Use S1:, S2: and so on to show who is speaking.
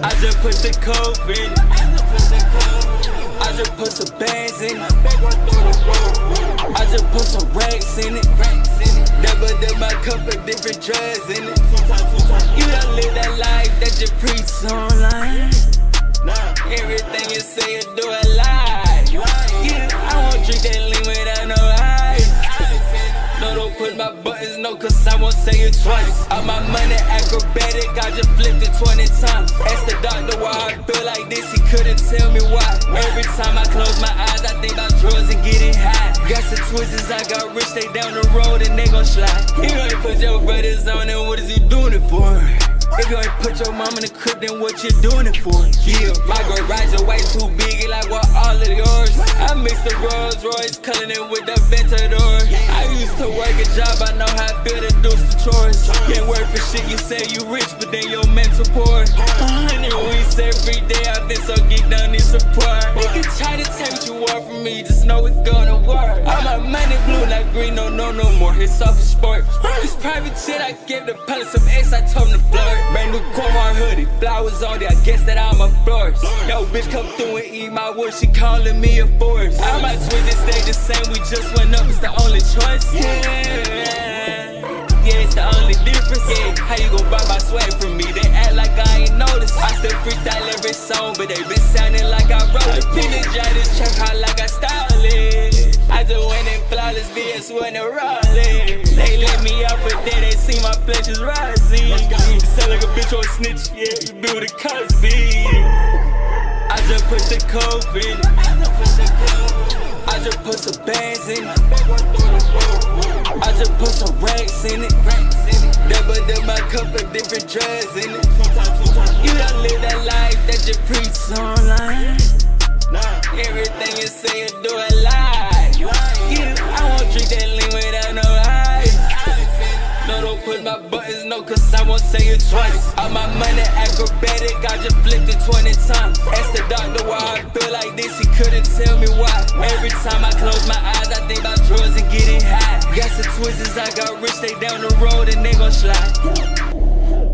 S1: I just put the coke in. I just put some bags in it. I just put some racks in it. Double dip my cup of different drugs in it. You don't live that life that you preach online. Everything you say you do a lie. Cause I won't say it twice. All my money acrobatic, I just flipped it 20 times. Ask the doctor why I feel like this, he couldn't tell me why. Every time I close my eyes, I think about drugs and getting high. Got some twizzers, I got rich, they down the road and they gon' slide. You ain't put your brothers on, and what is you doing it for? If you ain't put your mom in the crib, then what you doing it for? Yeah, my garage is way too big, like what all of yours. I mix the Rolls Royce, cutting it with the Ventador. A job, I know how I feel and do some chores. Can't work for shit, you say you rich, but then your mental poor. A hundred weeks every day, I've been so geeked on this support. You can try to tell what you want from me, just know it's gonna work. All my money blue, like green, no, no, no more. It's off for sport. This private shit, I gave the palace some ace, I told him to flirt. Brand new hoodie, flowers on it, I guess that I'm a florist. Yo, bitch, come through and eat my wood, she calling me a force. I might my twins stay the same, we just went up, it's the only choice. Yeah, yeah, it's the only difference. Yeah, how you gon' buy my swag from me? They act like I ain't noticed. I still freestyle every song, but they been sounding like I wrote it. Penetrated, check how like I style it. I just went in flawless, BS when it rolling. They let me out, but then they see my pleasures is You a snitch, yeah, you build a Cosby. I just put the in it. I just put some bands in it. I just put some racks in it. Double dip my cup of different drugs in it. You don't live that life that you preach online. My buttons, no, cause I won't say it twice. All my money acrobatic, I just flipped it 20 times. Ask the doctor why I feel like this, he couldn't tell me why. Every time I close my eyes, I think about drugs and getting high. Got some twizzers, I got rich, they down the road and they gon' slide.